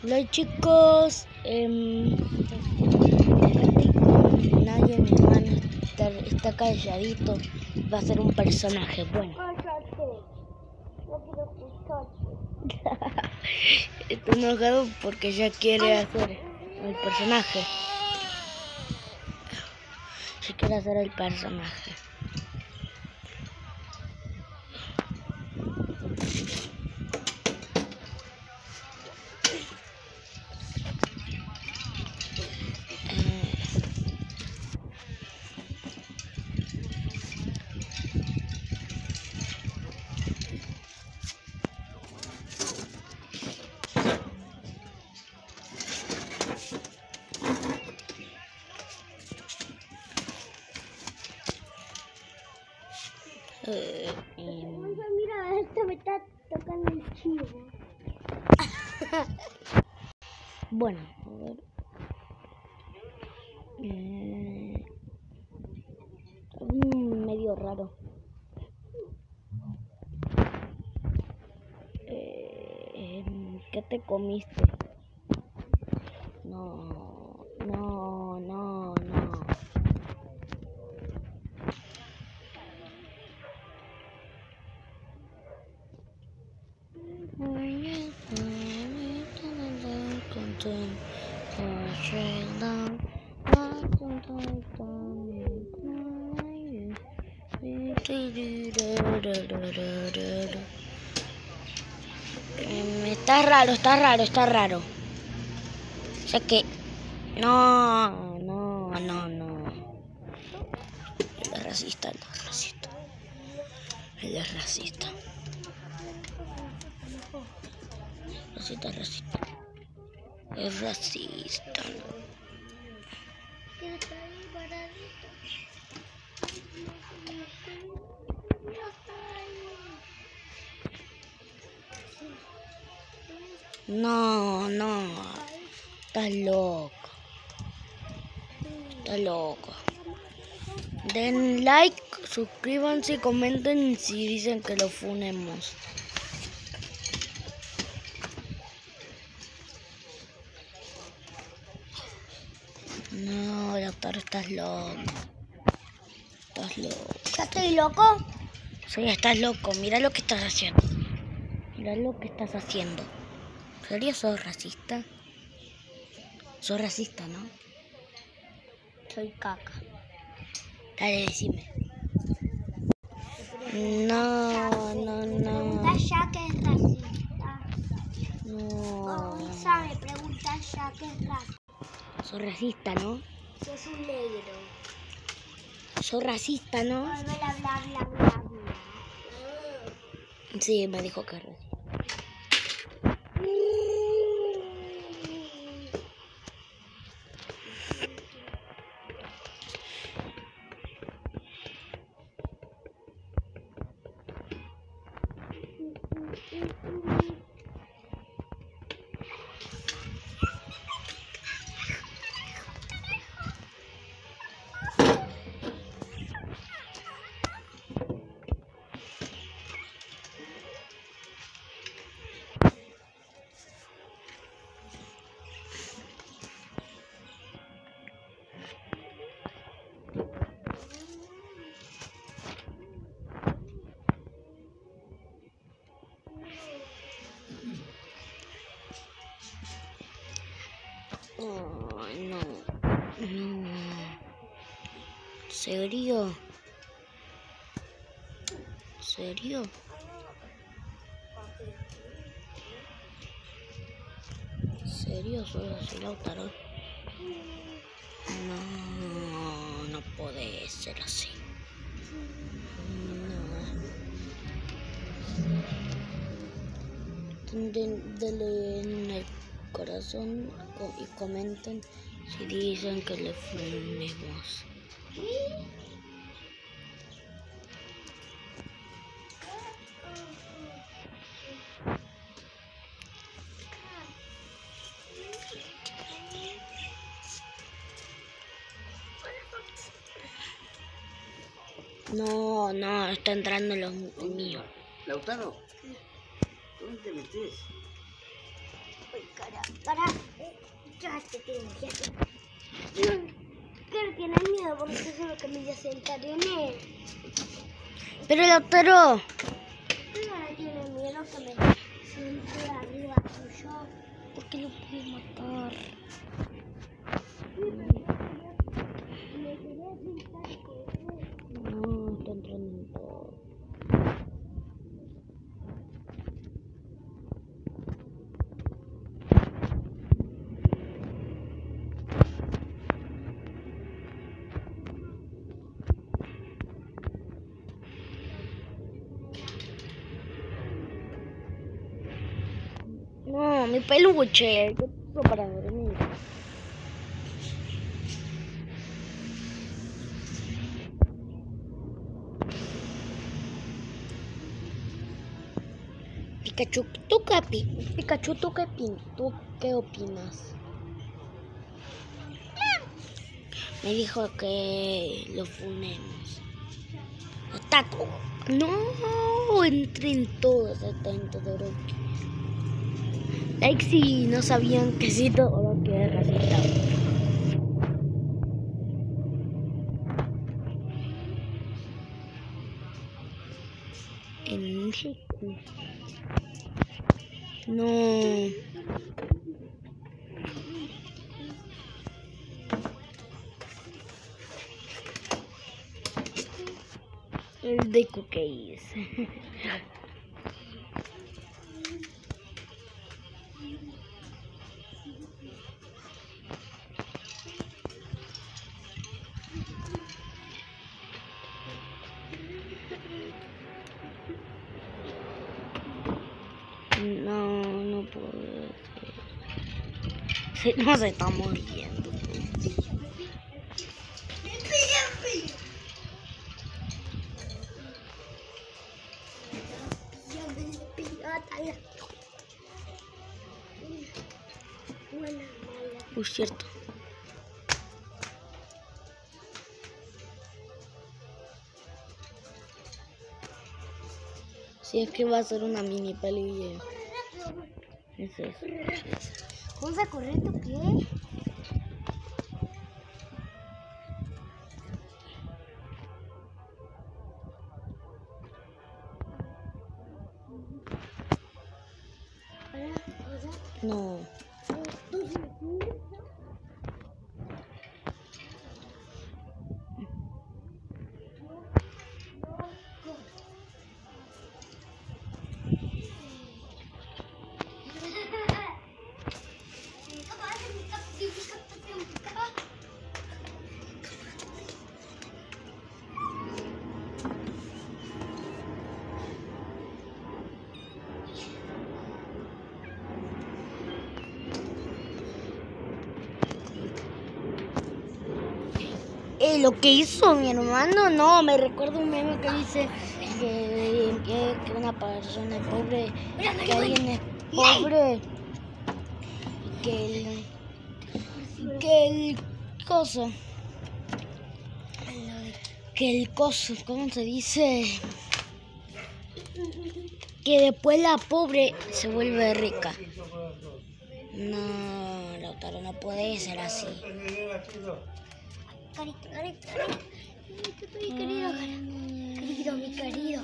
Hola chicos, em, nadie, mi hermano está, calladito, va a ser un personaje, bueno. No quiero enojado porque ya quiere hacer el personaje. Ya quiere hacer el personaje. Mira, esto me está tocando el chivo. Bueno, a ver. Eh, medio raro. Eh, ¿Qué te comiste? Está raro, está raro, está raro. O sea que... No, no, no, no. Él es racista, él es racista. Él es racista. Racista, racista. Es racista. No, no. Estás loco. Estás loco. Den like, suscríbanse y comenten si dicen que lo funemos. No, doctor, estás loco. Estás loco. ¿Ya estoy loco? Sí, estás loco. Mira lo que estás haciendo. Mira lo que estás haciendo. ¿En serio sos racista? Sos racista, ¿no? Soy caca. Dale, decime. No, no, Pregunta no. ya que es racista. No. Gonza me pregunta ya que es racista. Sos racista, ¿no? Si es un negro. Sos racista, ¿no? Bla, bla, bla, bla, bla. Sí, me dijo que Oh, no. No. ¿Serio? ¿Serio? ¿Serio sos así, Lautaro? No, no puede ser así. No. En el corazón co- y comenten si dicen que le funemos. No, no, está entrando lo mío. Lautaro, ¿dónde te metes? Para. Ya te tengo, ya te tengo. Creo que tienes miedo porque eso es lo que me voy a sentar en él. Pero el otro. Pero ahora tiene miedo que me siente arriba tuyo. ¿Por qué lo puedes matar? No, está entrando en todo. Mi peluche. Yo uso para dormir. Pikachu, ¿tú qué, Pikachu, ¿tú qué, ¿tú qué opinas? Me dijo que lo funemos. Todo. No, entré en todo, está en todo. Like no sabían que sí todo lo que es racista. No. El de cookies. no se está muriendo. Por cierto. Si es que va a ser una mini peli video. Es ¿Vamos a correr tu qué? Eh, lo que hizo mi hermano, no, me recuerda un meme que dice que, una persona es pobre, que alguien es pobre, que el, que el coso, que el coso, ¿cómo se dice? Que después la pobre se vuelve rica. No, Lautaro, no puede ser así. Carito, carito, carito. Mi querido, querido, mi querido.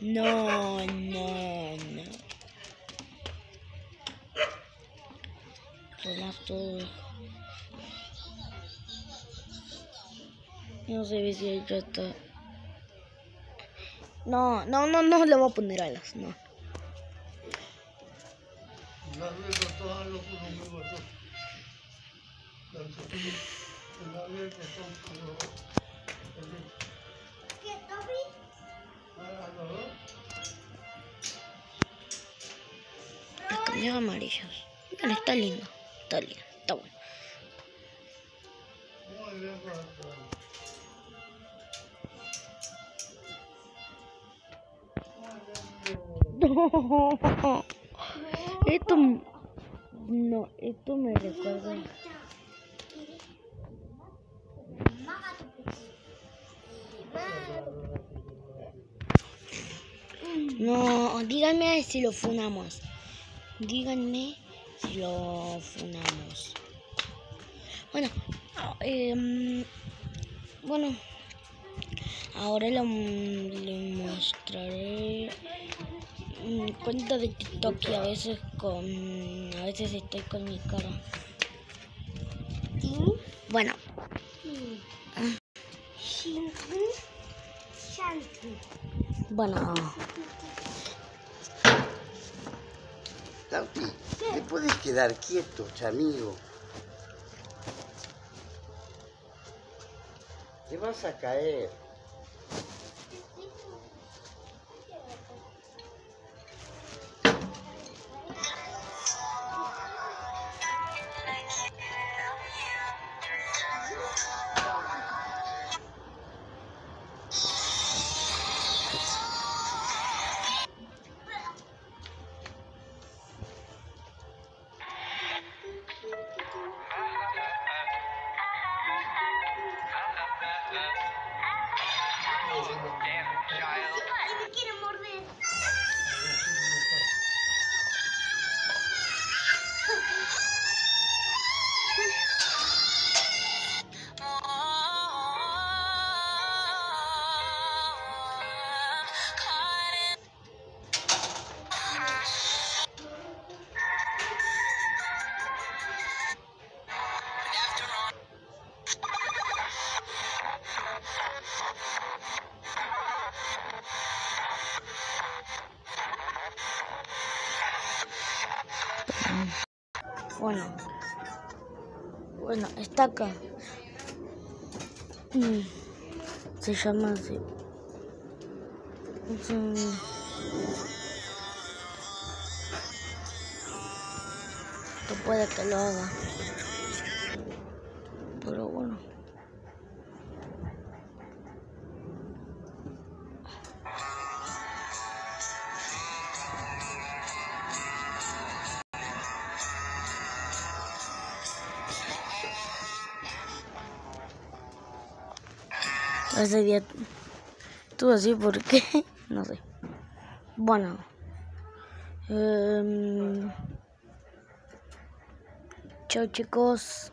No, no, no. Somos todos. No sé si ya está. No, no, no, no le voy a poner alas, no. Amarillos. Bueno, está lindo. Está lindo. Está bueno. No. Esto. No, esto me recuerda. No, díganme si lo funamos. Díganme si lo funamos. Bueno, eh, bueno, ahora lo, le mostraré cuenta de TikTok y a veces con a veces estoy con mi cara. ¿Sí? Bueno, bueno, Lauti, ¿te puedes quedar quieto, amigo? Te vas a caer. Bueno, está acá. Mm, Se llama así. Es un- No puede que lo haga. Ese día estuvo así porque no sé. Bueno. em, chao chicos.